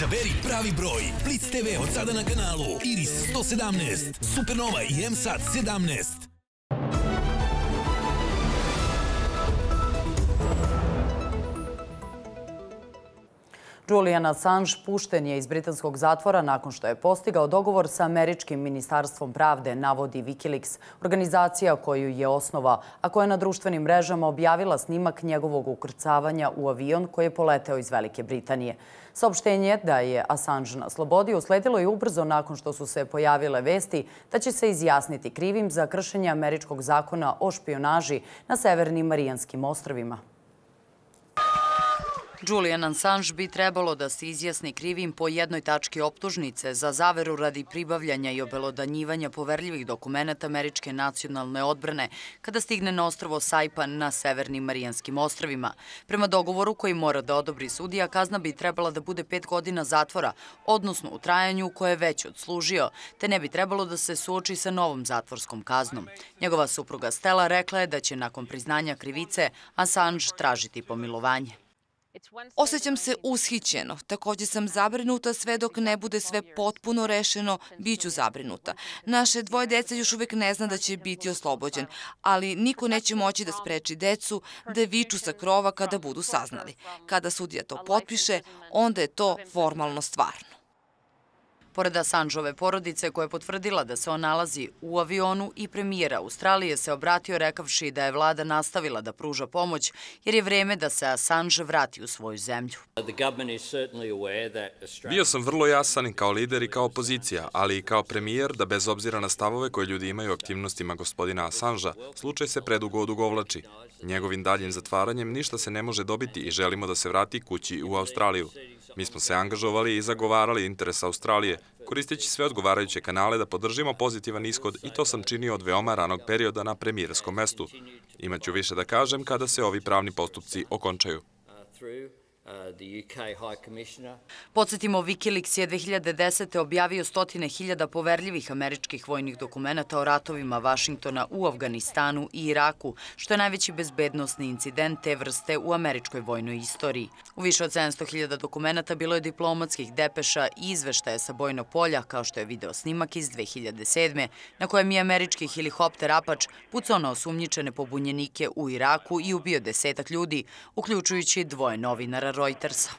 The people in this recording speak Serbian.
Izaberi pravi broj. Blitz TV od sada na kanalu. Iris 117, Supernova i MSAT 17. Julian Assange pušten je iz britanskog zatvora nakon što je postigao dogovor sa Američkim ministarstvom pravde, navodi Wikileaks, organizacija koju je osnova, a koja je na društvenim mrežama objavila snimak njegovog ukrcavanja u avion koji je poleteo iz Velike Britanije. Saopštenje da je Assange na slobodi usledilo je ubrzo nakon što su se pojavile vesti da će se izjasniti krivim za kršenje američkog zakona o špionaži na Severnim Marijanskim ostrovima. Julian Assange bi trebalo da se izjasni krivim po jednoj tački optužnice za zaveru radi pribavljanja i obelodanjivanja poverljivih dokumenta Američke nacionalne odbrane kada stigne na ostrovo Saipan na Severnim Marijanskim ostrovima. Prema dogovoru koji mora da odobri sudija, kazna bi trebala da bude pet godina zatvora, odnosno u trajanju koje je već odslužio, te ne bi trebalo da se suoči sa novom zatvorskom kaznom. Njegova supruga Stella rekla je da će nakon priznanja krivice Assange tražiti pomilovanje. Osećam se ushićeno. Takođe sam zabrinuta sve dok ne bude sve potpuno rešeno, bit ću zabrinuta. Naše dvoje dece još uvek ne zna da će biti oslobođen, ali niko neće moći da spreči decu da viču sa krova kada budu saznali. Kada sudija to potpiše, onda je to formalno stvarno. Pored Assangeove porodice koja je potvrdila da se on nalazi u avionu i premijera Australije se obratio rekavši da je vlada nastavila da pruža pomoć jer je vreme da se Assange vrati u svoju zemlju. Bio sam vrlo jasan i kao lider i kao opozicija, ali i kao premijer da bez obzira na stavove koje ljudi imaju aktivnostima gospodina Assangea, slučaj se predugo odugovlači. Njegovim daljim zatvaranjem ništa se ne može dobiti i želimo da se vrati kući u Australiju. Mi smo se angažovali i zagovarali interes Australije, koristeći sve odgovarajuće kanale da podržimo pozitivan ishod i to sam činio od veoma ranog perioda na premijerskom mestu. Imaću više da kažem kada se ovi pravni postupci okončaju. Uh, Podsjetimo, Wikileaks je 2010. objavio stotine hiljada poverljivih američkih vojnih dokumenta o ratovima Vašingtona u Afganistanu i Iraku, što je najveći bezbednostni incident te vrste u američkoj vojnoj istoriji. U više od 700 hiljada dokumenta bilo je diplomatskih depeša i izveštaje sa bojnog polja, kao što je video snimak iz 2007. na kojem je američki helikopter Apač pucao na osumnjičene pobunjenike u Iraku i ubio desetak ljudi, uključujući dvoje novinara Reutersa.